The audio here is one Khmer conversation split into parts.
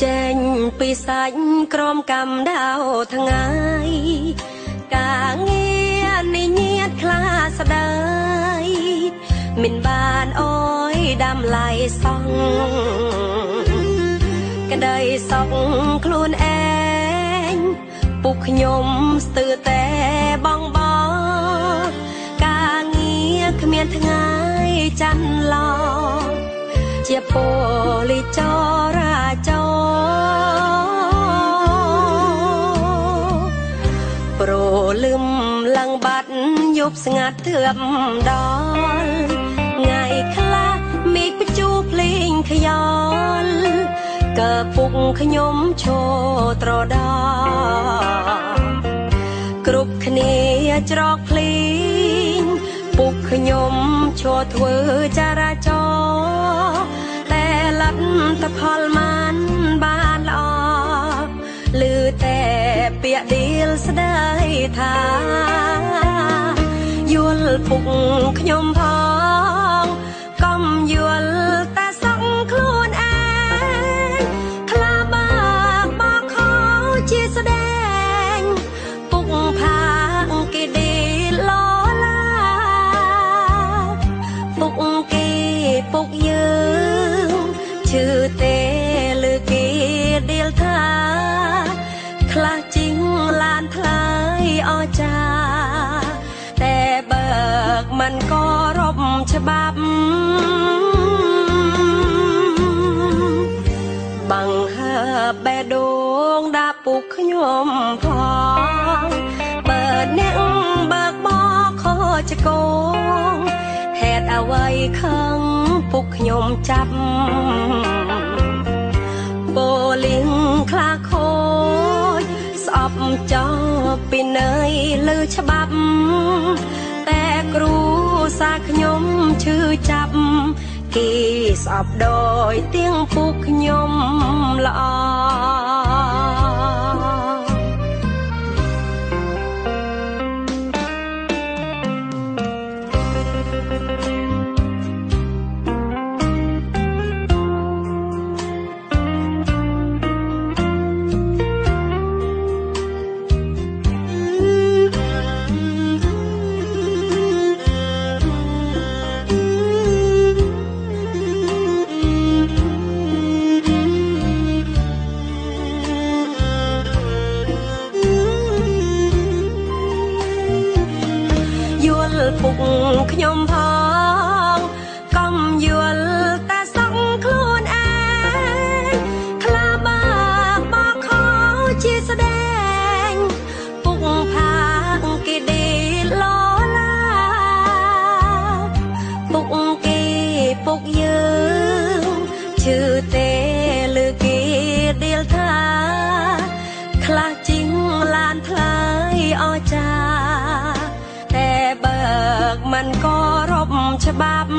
ចេញពីសាច់ក្រមកម្មដៅថ្ងៃការងារនេះញាតខ្លាស្ដាយមិនបានអើយដាំឡៃសងក្តីសោកខ្លួនឯងពុកខ្ញុំស្ទើរតែបងបងការងារគ្មានថ្ងៃច័ន្ទឡោជាប៉ូលីចរាចរ ប់ស្ងាត់ធឿបដល់ថ្ងៃខ្លះមេឃបញ្ជូភ្លេងខ្យល់កើពុកខ្ញុំឈរត្រដោគ្រប់គ្នាច្រកភ្លេងពុកខ្ញុំឈរធ្វើចរាចរណ៍លទ្ធផលមិនបានល្អឮតែពាក្យឌីលស្ដីថាយល់ ពុកខ្ញុំផងកុំយល់តែសងខ្លួនឯងខ្លាបាក់បោកខោជាស្ដែងពុកផាគេឌីលឡាពុកគេពុកយើងឈឺទេ មិនក៏រົບច្បាប់บังហើបេះដូងដាក់ពុកខ្ញុំផងបើអ្នកបើកបោខចកងហេតុអ្វីខឹងពុកខ្ញុំចាប់បូលីងខ្លាខូចស្អប់ចោពីន័យលើច្បាប់ តែគ្រូសាខ្ញុំឈឺចាប់គេស្អប់ដោយទៀងពុកខ្ញុំល្អ ពុកខ្ញុំផងកុំយល់តែសងខ្លួនឯងខ្លាបាក់បោកខោជាស្ដែងពុកផាគេដេលឡាពុកគេពុកយើងឈឺទេ មិនក៏រົບច្បាប់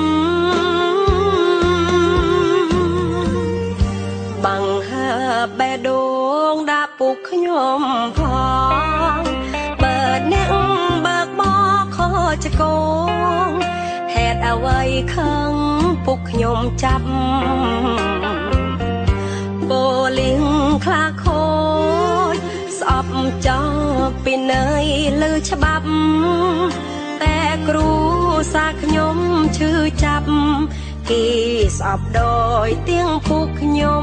บังហើបេះដូងដាក់ពុកខ្ញុំផងបើអ្នកបើកបោខចកងហេតុអ្វីខឹងពុកខ្ញុំចាប់បូលីងខ្លាខូចស្អប់ចោពីន័យលើច្បាប់តែគ្រូ សាខ្ញុំឈឺចាប់ គេស្អប់ដោយទៀងពុកខ្ញុំល្អ